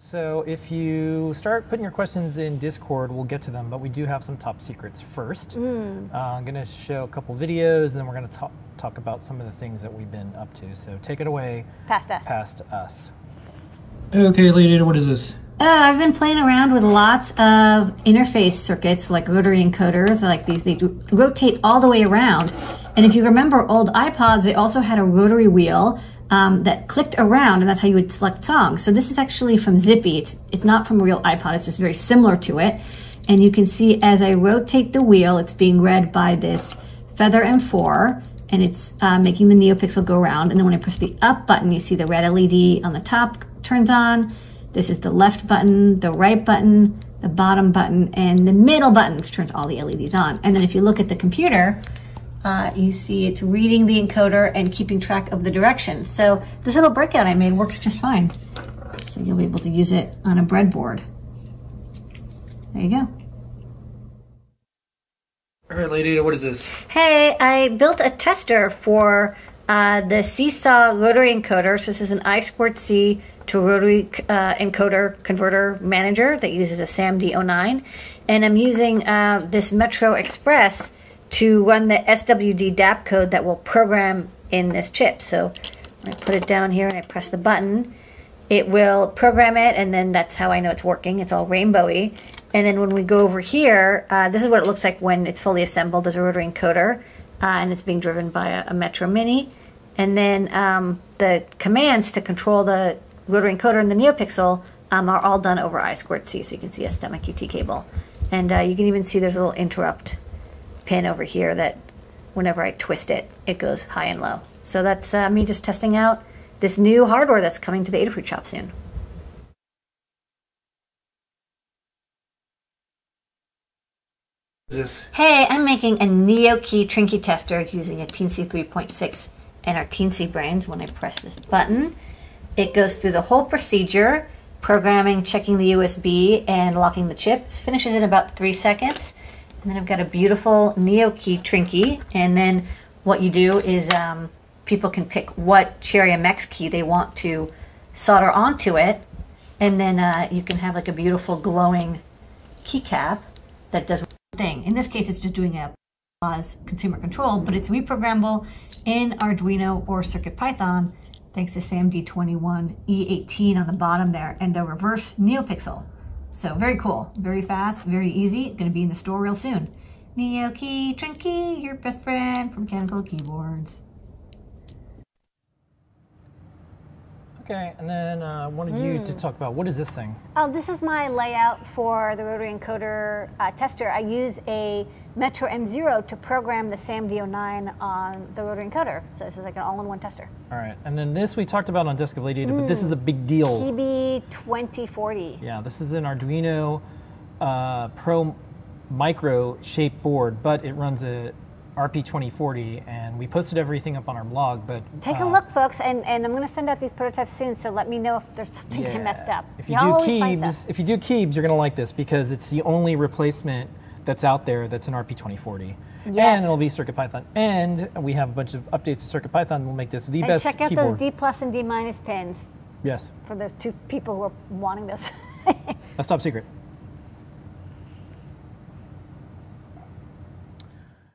So if you start putting your questions in Discord, we'll get to them, but we do have some top secrets first. Uh, I'm going to show a couple videos, and then we're going to talk, talk about some of the things that we've been up to. So take it away Past us. past us. Okay, Lady, what is this? Uh, I've been playing around with lots of interface circuits like rotary encoders. Like these. They rotate all the way around. And if you remember old iPods, they also had a rotary wheel um, that clicked around, and that's how you would select songs. So this is actually from Zippy. It's it's not from a real iPod. It's just very similar to it. And you can see as I rotate the wheel, it's being read by this Feather M4, and it's uh, making the NeoPixel go around. And then when I press the up button, you see the red LED on the top turns on. This is the left button, the right button, the bottom button, and the middle button, which turns all the LEDs on. And then if you look at the computer, uh, you see it's reading the encoder and keeping track of the directions. So this little breakout I made works just fine. So you'll be able to use it on a breadboard. There you go. All right, Lady, what is this? Hey, I built a tester for uh, the Seesaw rotary encoder. So this is an I squared C to rotary uh, encoder converter manager that uses a SAMD09. And I'm using uh, this Metro Express to run the SWD DAP code that will program in this chip. So I put it down here and I press the button. It will program it, and then that's how I know it's working. It's all rainbowy. And then when we go over here, uh, this is what it looks like when it's fully assembled as a rotary encoder, uh, and it's being driven by a, a Metro Mini. And then um, the commands to control the rotary encoder and the NeoPixel um, are all done over I squared C, so you can see a STEMMA QT cable. And uh, you can even see there's a little interrupt pin over here that whenever I twist it, it goes high and low. So that's uh, me just testing out this new hardware that's coming to the Adafruit shop soon. This? Hey, I'm making a NeoKey Trinkey tester using a Teensy 3.6 and our Teensy brains. When I press this button, it goes through the whole procedure, programming, checking the USB, and locking the chip. It finishes in about three seconds. And then I've got a beautiful NeoKey Trinkey. And then what you do is um, people can pick what Cherry MX key they want to solder onto it. And then uh, you can have like a beautiful glowing keycap that does one thing. In this case, it's just doing a pause consumer control, but it's reprogrammable in Arduino or CircuitPython thanks to SAMD21 E18 on the bottom there and the reverse NeoPixel. So very cool, very fast, very easy. Going to be in the store real soon. Neo Key Trinkey, your best friend from Mechanical Keyboards. Okay, and then uh, I wanted you to talk about what is this thing? Oh, this is my layout for the rotary encoder uh, tester. I use a Metro M0 to program the SAMD09 on the rotary encoder. So this is like an all-in-one tester. All right, and then this we talked about on Desk of Lady, Ada, but this is a big deal. KB 2040. Yeah, this is an Arduino uh, Pro Micro shaped board, but it runs a RP2040, and we posted everything up on our blog. But Take uh, a look, folks, and, and I'm going to send out these prototypes soon, so let me know if there's something I messed up. If you Y'all do Keebs, if you do Keebs, you're gonna like this because it's the only replacement that's out there that's an RP2040. And it'll be CircuitPython. And we have a bunch of updates to CircuitPython We'll make this the And best check out keyboard. those D plus and D minus pins yes, for the two people who are wanting this. that's top secret.